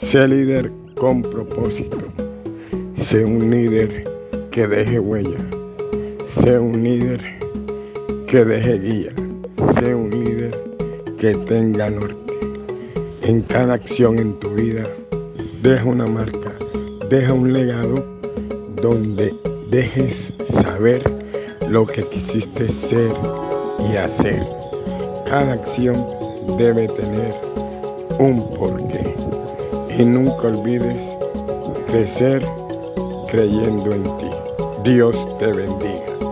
Sé líder con propósito. Sé un líder que deje huella. Sé un líder que deje guía. Sé un líder que tenga norte. En cada acción en tu vida, deja una marca, deja un legado donde dejes saber lo que quisiste ser y hacer. Cada acción debe tener un porqué. Y nunca olvides crecer creyendo en ti. Dios te bendiga.